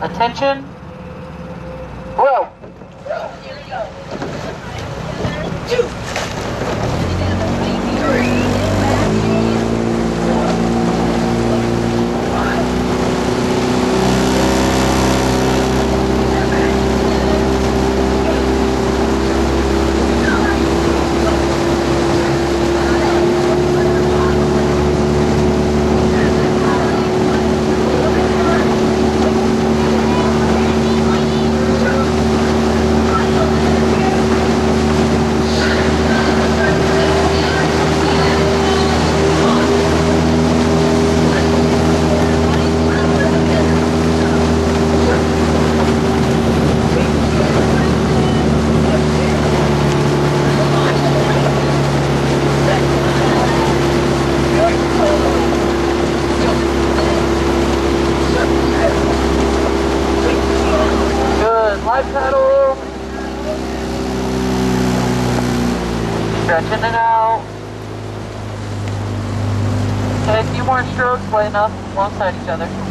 Attention. Row. Light pedal. Stretching it out. Okay, a few more strokes, way enough alongside each other.